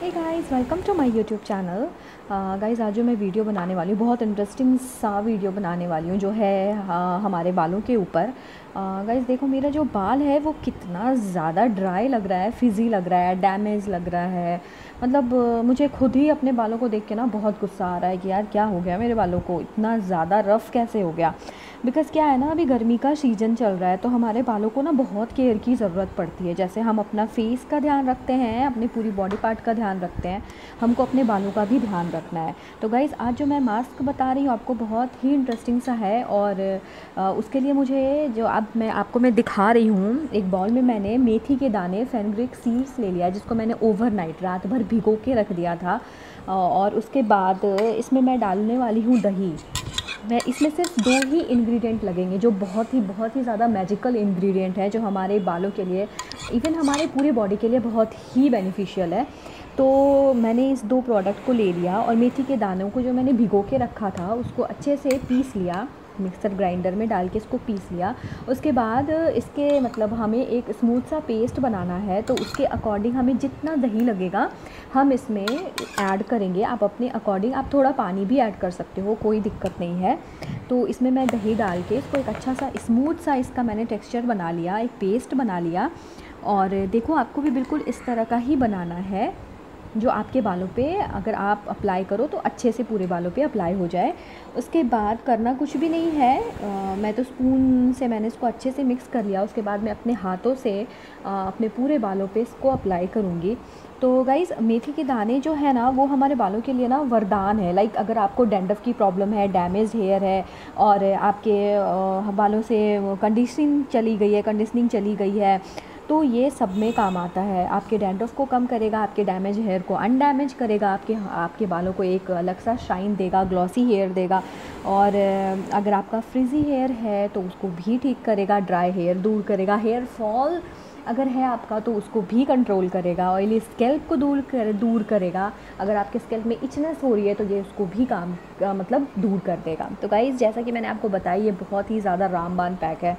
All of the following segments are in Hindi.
Hey guys welcome to my YouTube channel guys आज जो मैं वीडियो बनाने वाली हूँ बहुत इंटरेस्टिंग सा वीडियो बनाने वाली हूँ जो है uh, हमारे बालों के ऊपर। गाइस uh, देखो मेरा जो बाल है वो कितना ज़्यादा ड्राई लग रहा है फिज़ी लग रहा है डैमेज लग रहा है। मतलब uh, मुझे खुद ही अपने बालों को देख के ना बहुत गुस्सा आ रहा है कि यार क्या हो गया मेरे बालों को? इतना ज़्यादा रफ़ कैसे हो गया? बिकॉज़ क्या है ना, अभी गर्मी का सीज़न चल रहा है तो हमारे बालों को ना बहुत केयर की ज़रूरत पड़ती है। जैसे हम अपना फेस का ध्यान रखते हैं, अपनी पूरी बॉडी पार्ट का ध्यान रखते हैं, हमको अपने बालों का भी ध्यान रखना है। तो गाइज़ आज जो मैं मास्क बता रही हूँ, आपको बहुत ही इंटरेस्टिंग सा है और उसके लिए मुझे जो अब मैं, आपको मैं दिखा रही हूँ, एक बॉल में मैंने मेथी के दाने फेनग्रिक सीड्स ले लिया, जिसको मैंने ओवरनाइट रात भर भिगो के रख दिया था। और उसके बाद इसमें मैं डालने वाली हूँ दही। मैं इसमें सिर्फ़ दो ही इंग्रेडिएंट लगेंगे, जो बहुत ही बहुत ही ज़्यादा मैजिकल इंग्रेडिएंट है, जो हमारे बालों के लिए इवन हमारे पूरे बॉडी के लिए बहुत ही बेनिफिशियल है। तो मैंने इस दो प्रोडक्ट को ले लिया और मेथी के दानों को जो मैंने भिगो के रखा था, उसको अच्छे से पीस लिया। मिक्सर ग्राइंडर में डाल के इसको पीस लिया। उसके बाद इसके मतलब हमें एक स्मूथ सा पेस्ट बनाना है तो उसके अकॉर्डिंग हमें जितना दही लगेगा, हम इसमें ऐड करेंगे। आप अपने अकॉर्डिंग आप थोड़ा पानी भी ऐड कर सकते हो, कोई दिक्कत नहीं है। तो इसमें मैं दही डाल के इसको एक अच्छा सा स्मूथ सा इसका मैंने टेक्स्चर बना लिया, एक पेस्ट बना लिया। और देखो, आपको भी बिल्कुल इस तरह का ही बनाना है। जो आपके बालों पे अगर आप अप्लाई करो तो अच्छे से पूरे बालों पे अप्लाई हो जाए। उसके बाद करना कुछ भी नहीं है। आ, मैं तो स्पून से मैंने इसको अच्छे से मिक्स कर लिया। उसके बाद मैं अपने हाथों से आ, अपने पूरे बालों पे इसको अप्लाई करूँगी। तो गाइज़ मेथी के दाने जो है ना वो हमारे बालों के लिए ना वरदान है। लाइक अगर आपको डेंडफ की प्रॉब्लम है डैमेज हेयर है और आपके बालों से कंडीशनिंग चली गई है कंडीशनिंग चली गई है तो ये सब में काम आता है। आपके डैंड्रफ को कम करेगा, आपके डैमेज हेयर को अनडैमेज करेगा, आपके आपके बालों को एक अलग सा शाइन देगा, ग्लॉसी हेयर देगा और अगर आपका फ्रिजी हेयर है तो उसको भी ठीक करेगा, ड्राई हेयर दूर करेगा, हेयर फॉल अगर है आपका तो उसको भी कंट्रोल करेगा ऑयली स्केल्प को दूर कर, दूर करेगा। अगर आपके स्केल्प में इचनेस हो रही है तो ये उसको भी काम मतलब दूर कर देगा। तो गाइज़ जैसा कि मैंने आपको बताया, ये बहुत ही ज़्यादा रामबान पैक है।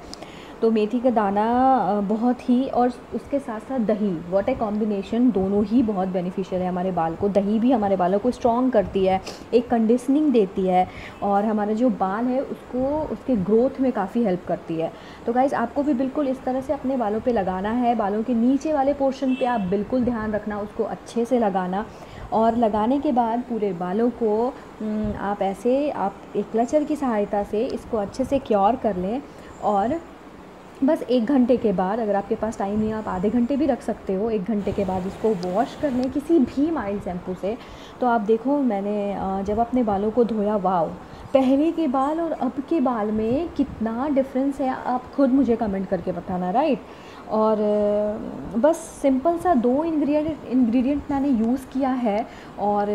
तो मेथी का दाना बहुत ही और उसके साथ साथ दही वॉट ए कॉम्बिनेशन दोनों ही बहुत बेनिफिशियल है हमारे बाल को। दही भी हमारे बालों को स्ट्रॉन्ग करती है, एक कंडीशनिंग देती है और हमारे जो बाल है उसको, उसके ग्रोथ में काफ़ी हेल्प करती है। तो गाइज़ आपको भी बिल्कुल इस तरह से अपने बालों पर लगाना है। बालों के नीचे वाले पोर्शन पर आप बिल्कुल ध्यान रखना, उसको अच्छे से लगाना। और लगाने के बाद पूरे बालों को आप ऐसे, आप एक क्लचर की सहायता से इसको अच्छे से क्योर कर लें और बस एक घंटे के बाद अगर आपके पास टाइम नहीं है, आप आधे घंटे भी रख सकते हो। एक घंटे के बाद उसको वॉश कर लें किसी भी माइल्ड शैम्पू से। तो आप देखो, मैंने जब अपने बालों को धोया वाओ पहले के बाल और अब के बाल में कितना डिफरेंस है, आप खुद मुझे कमेंट करके बताना राइट और बस सिंपल सा दो इंग्रेडिएंट इंग्रेडिएंट मैंने यूज़ किया है और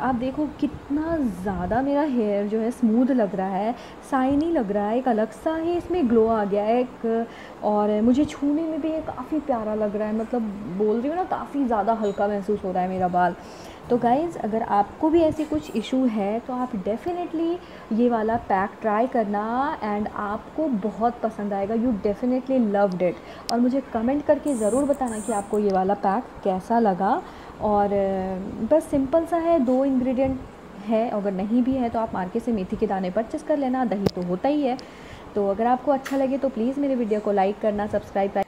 आप देखो कितना ज़्यादा मेरा हेयर जो है स्मूथ लग रहा है, साइनी लग रहा है, एक अलग सा ही इसमें ग्लो आ गया है, एक, और मुझे छूने में भी काफ़ी प्यारा लग रहा है मतलब बोल रही हूँ ना, काफ़ी ज़्यादा हल्का महसूस हो रहा है मेरा बाल। तो गाइज़ अगर आपको भी ऐसी कुछ इशू है तो आप डेफ़िनेटली ये वाला पैक ट्राई करना एंड आपको बहुत पसंद आएगा। यू डेफ़िनेटली लव्ड इट और मुझे कमेंट करके ज़रूर बताना कि आपको ये वाला पैक कैसा लगा। और बस सिंपल सा है, दो इंग्रेडिएंट है, अगर नहीं भी है तो आप मार्केट से मेथी के दाने परचेस कर लेना, दही तो होता ही है। तो अगर आपको अच्छा लगे तो प्लीज़ मेरे वीडियो को लाइक करना सब्सक्राइब